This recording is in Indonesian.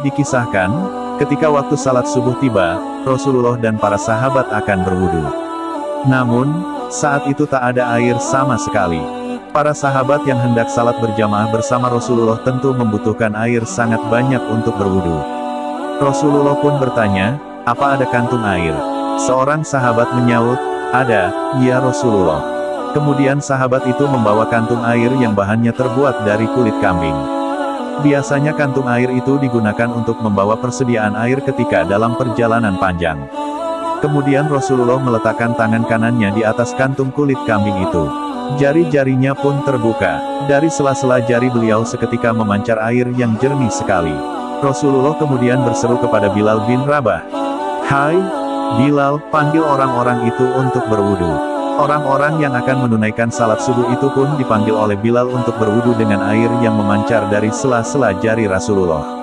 Dikisahkan, ketika waktu salat subuh tiba, Rasulullah dan para sahabat akan berwudu. Namun, saat itu tak ada air sama sekali. Para sahabat yang hendak salat berjamaah bersama Rasulullah tentu membutuhkan air sangat banyak untuk berwudu. Rasulullah pun bertanya, apa ada kantung air? Seorang sahabat menyaut, ada, ya Rasulullah. Kemudian sahabat itu membawa kantung air yang bahannya terbuat dari kulit kambing. Biasanya kantung air itu digunakan untuk membawa persediaan air ketika dalam perjalanan panjang. Kemudian Rasulullah meletakkan tangan kanannya di atas kantung kulit kambing itu. Jari-jarinya pun terbuka. Dari sela-sela jari beliau seketika memancar air yang jernih sekali. Rasulullah kemudian berseru kepada Bilal bin Rabah. Hai, Bilal, panggil orang-orang itu untuk berwudu. Orang-orang yang akan menunaikan salat subuh itu pun dipanggil oleh Bilal untuk berwudu dengan air yang memancar dari sela-sela jari Rasulullah.